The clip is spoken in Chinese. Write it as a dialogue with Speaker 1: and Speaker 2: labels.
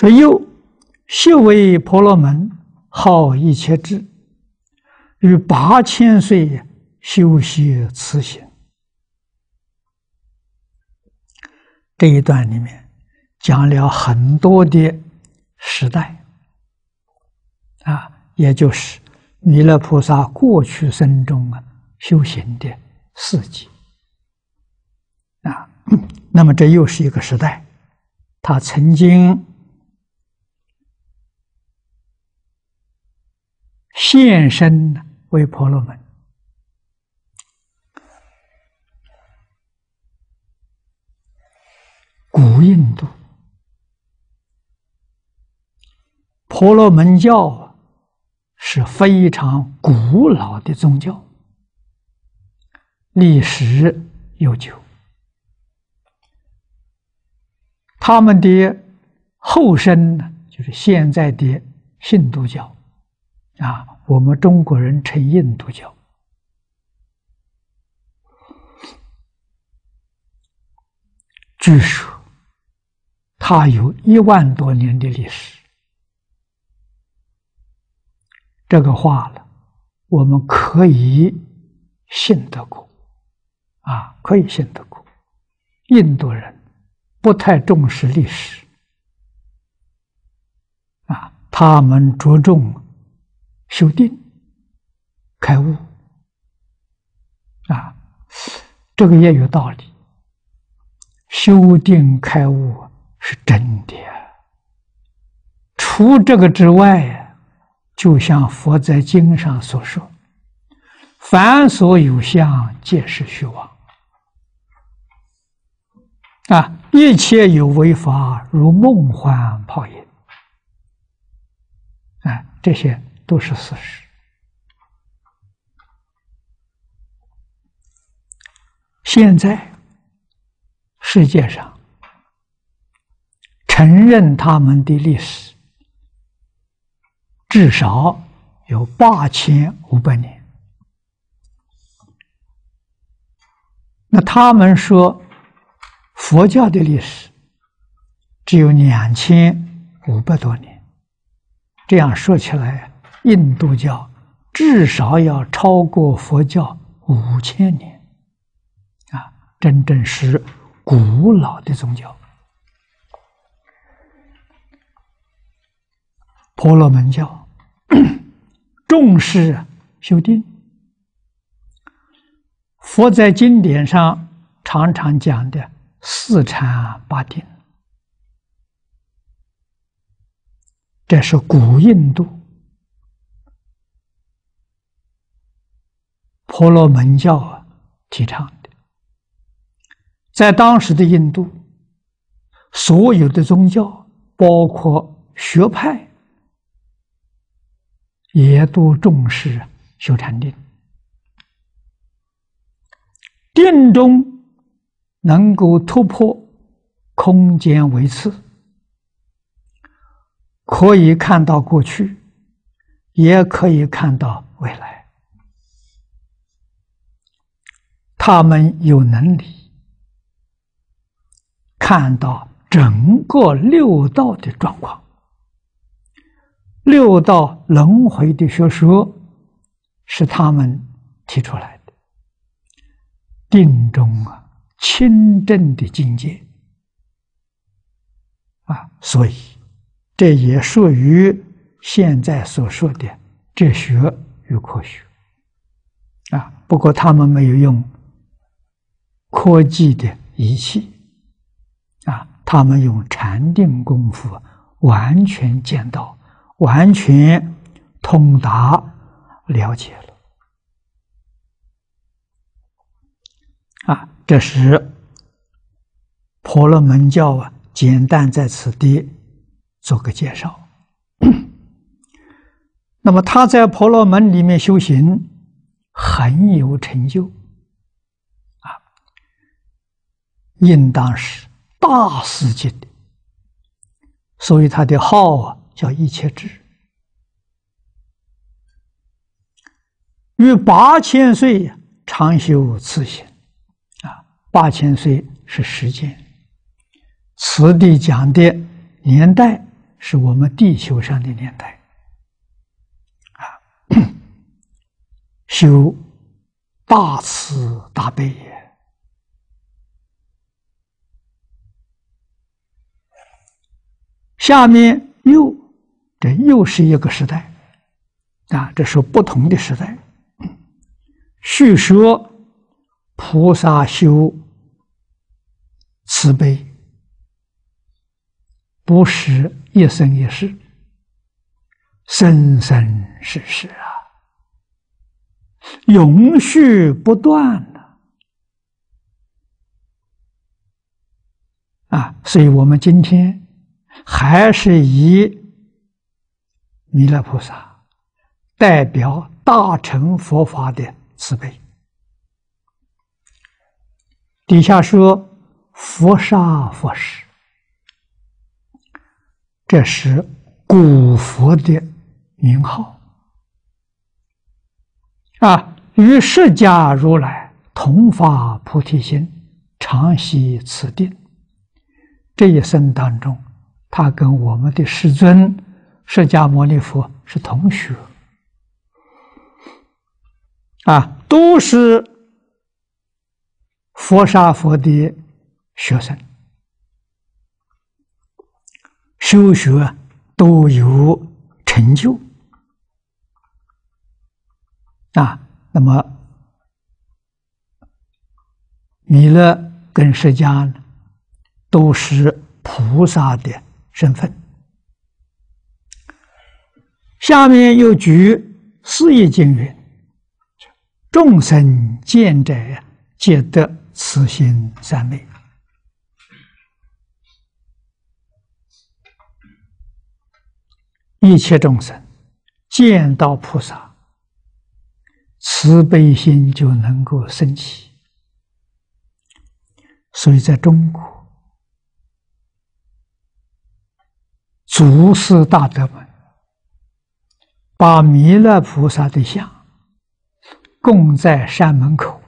Speaker 1: 说又修为婆罗门，好一切智，于八千岁修习慈行。这一段里面讲了很多的时代，啊，也就是弥勒菩萨过去生中啊修行的事迹，啊，那么这又是一个时代，他曾经现身为婆罗门。古印度婆罗门教是非常古老的宗教，历史悠久。他们的后身呢，就是现在的信度教，啊，我们中国人称印度教。据说。它有一万多年的历史，这个话了，我们可以信得过，啊，可以信得过。印度人不太重视历史，啊，他们着重修定、开悟，啊，这个也有道理。修定开悟。是真的，除这个之外，就像佛在经上所说：“凡所有相，皆是虚妄。”啊，一切有为法，如梦幻泡影。啊，这些都是事实。现在世界上。承认他们的历史至少有八千五百年。那他们说佛教的历史只有两千五百多年。这样说起来，印度教至少要超过佛教五千年，啊，真正是古老的宗教。婆罗门教 重视修定，佛在经典上常常讲的四禅八定，这是古印度婆罗门教啊提倡的。在当时的印度，所有的宗教，包括学派。也都重视修禅定，定中能够突破空间维次，可以看到过去，也可以看到未来。他们有能力看到整个六道的状况。六道轮回的学说是他们提出来的，定中啊清正的境界啊，所以这也属于现在所说的哲学与科学啊。不过他们没有用科技的仪器啊，他们用禅定功夫完全见到。完全通达了解了啊！这是婆罗门教啊，简单在此地做个介绍。那么他在婆罗门里面修行很有成就啊，应当是大世界的，所以他的号啊。叫一切智，于八千岁常修此行，啊，八千岁是时间，此地讲的年代是我们地球上的年代，啊，修大慈大悲也。下面又，这又是一个时代，啊，这是不同的时代。叙说菩萨修慈悲。不是一生一世，生生世世啊，永续不断的啊！所以我们今天还是以弥勒菩萨代表大乘佛法的慈悲。底下说佛杀佛施。这是古佛的名号啊！与释迦如来同发菩提心，常系此定。这一生当中，他跟我们的师尊释迦牟尼佛是同学啊，都是佛沙佛的学生。修学都有成就啊！那么弥勒跟释迦呢，都是菩萨的身份。下面又举四义经云：“众生见者，皆得此心三昧。”一切众生见到菩萨，慈悲心就能够升起。所以，在中国，祖师大德们把弥勒菩萨的像供在山门口，